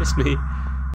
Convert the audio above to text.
It's me.